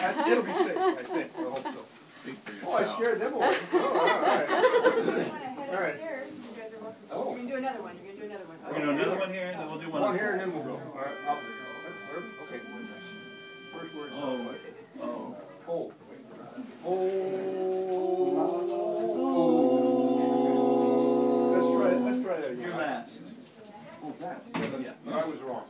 I- It'll be safe, I think, I hope so. Speak for Oh, I scared them away. Oh, all right. If you wanna head All right. upstairs, you guys are welcome. Oh. You're gonna do another one, you're gonna do another one. We're gonna do another one here, and then we'll do one. One here and then we'll go. All right, I'll- Okay. First word. Oh, oh. Oh. Oh. Let's try, let's try that again. You're last. Oh, that. Yeah. I was wrong.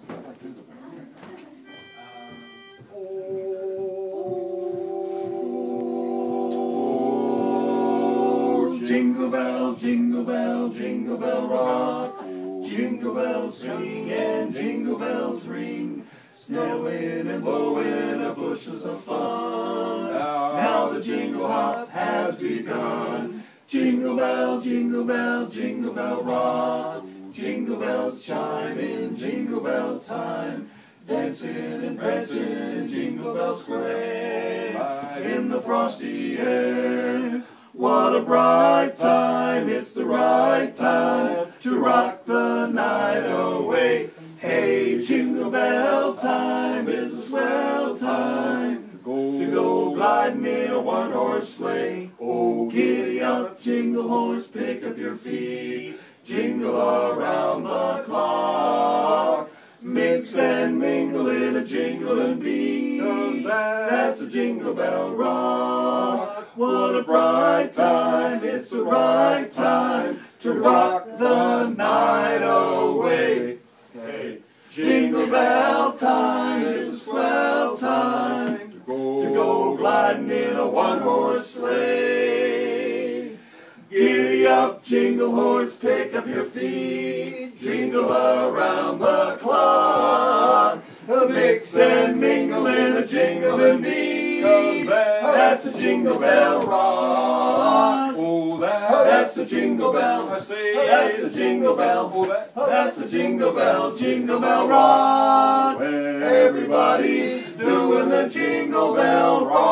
Jingle bell, jingle bell, rock. Jingle bells swing and jingle bells ring. Snowing and blowing a bushels of fun. Now the jingle hop has begun. Jingle bell, jingle bell, jingle bell rock. Jingle bells chime in jingle bell time. Dancing and prancing in Jingle Bell Square. In the frosty air. What a bright time, it's the right time to rock the night away. Hey, Jingle Bell time is a swell time to go gliding in a one horse sleigh. Oh, giddy up, jingle horse, pick up your feet, jingle around the clock. Mix and mingle in a jingling beat. That's a jingle bell rock. What a bright time, it's the right time to rock the night away. Hey, jingle bell time is a swell time to go gliding in a one horse sleigh. Giddy up, jingle horse, pick up your feet, That's a jingle bell rock. Oh, That's a jingle bell. I say, oh, That's a jingle bell. Oh, that, That's a jingle bell, jingle bell rock. Everybody's doing the jingle bell rock.